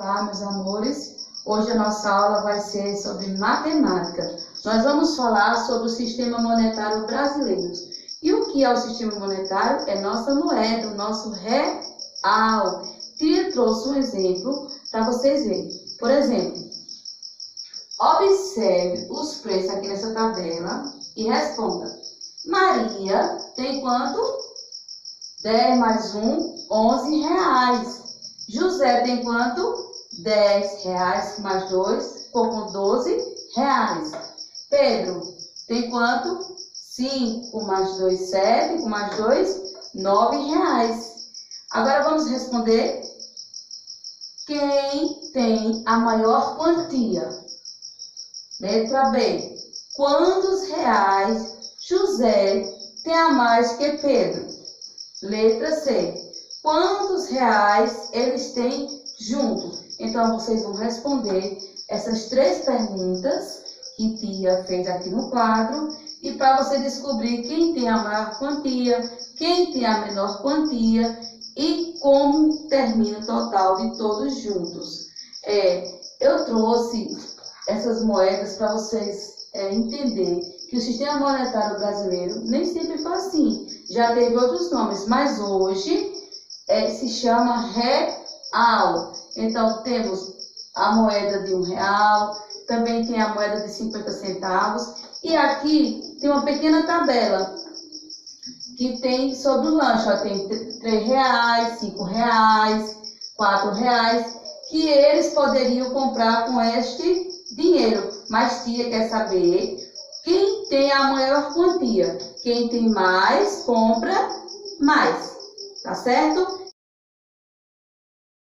Olá, meus amores. Hoje a nossa aula vai ser sobre matemática. Nós vamos falar sobre o sistema monetário brasileiro. E o que é o sistema monetário? É nossa moeda, o nosso real. Tia trouxe um exemplo para vocês verem. Por exemplo, observe os preços aqui nessa tabela e responda. Maria tem quanto? 10 mais 1, 11 reais. José tem quanto? 10 reais mais 2, ficou com 12 reais. Pedro tem quanto? 5 mais 2, 7, com mais 2, 9 reais. Agora vamos responder quem tem a maior quantia. Letra B. Quantos reais José tem a mais que Pedro? Letra C. Quantos reais eles têm junto? Então, vocês vão responder essas três perguntas que Tia fez aqui no quadro e para você descobrir quem tem a maior quantia, quem tem a menor quantia e como termina o total de todos juntos. É, eu trouxe essas moedas para vocês é, entender que o sistema monetário brasileiro nem sempre foi assim. Já teve outros nomes, mas hoje é, se chama real. Então, temos a moeda de um real, também tem a moeda de 50 centavos. E aqui tem uma pequena tabela que tem sobre o lanche. Ó, tem 3 reais, 5 reais, 4 reais, que eles poderiam comprar com este dinheiro. Mas tia quer saber quem tem a maior quantia. Quem tem mais, compra mais. Tá certo?